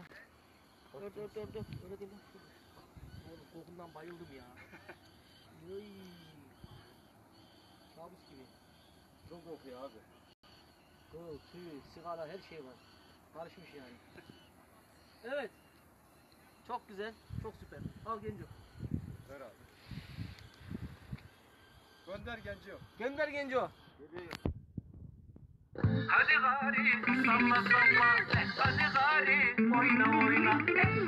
lan. Dur dur dur dur. Öyle değil lan. Oğlum kokundan bayıldım ya. Yoy. Kabus gibi. Çok kokuyor abi. Kıl, tüy, sigara her şey var. Karışmış yani. Evet. Çok güzel. Çok süper. Al Genco. Ver abi. Gönder genci yok. Gönder Genco. Geliyor. Hadi gari salla salla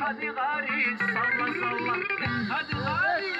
eh, Hadi gari salla salla eh,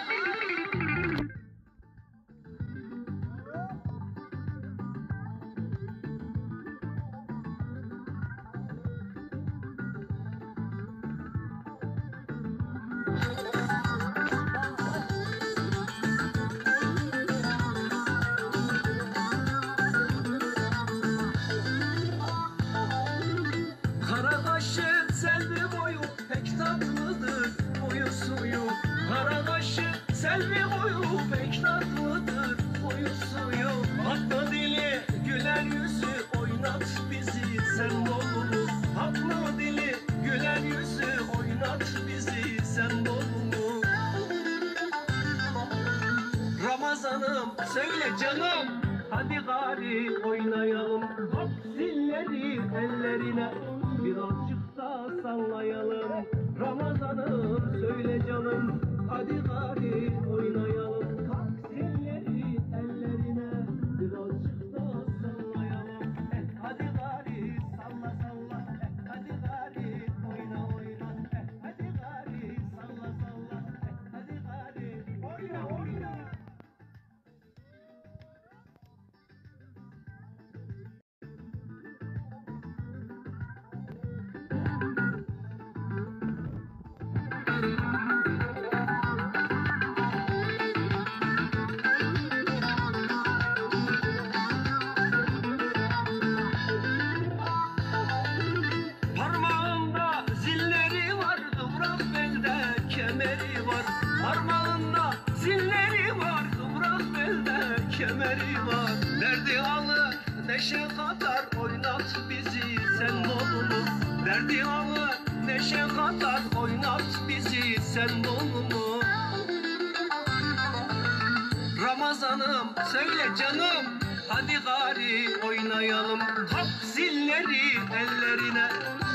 selvi boyu pek tatlıdır. Boyu suyu. Haklı dili güler yüzü. Oynat bizi sen dolu Haklı dili güler yüzü. Oynat bizi sen dolu Ramazanım söyle canım. Hadi gari oynayalım. Top zilleri ellerine. Birazcık da sallayalım. Ramazanım söyle canım kemeri var. Derdi alır, neşe katar, oynat bizi sen dolu Derdi alır, neşe katar, oynat sen dolu Ramazanım söyle canım. Hadi gari oynayalım. Top zilleri ellerine.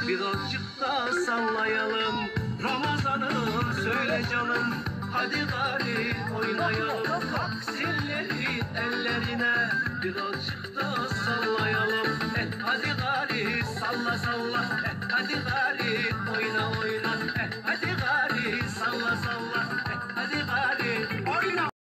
Birazcık da sallayalım. Ramazanım söyle canım. Hadi gari oynayalım. Top zilleri ellerine. Birazcık da sallayalım. Eh, Hadi gari salla salla. Eh, Hadi gari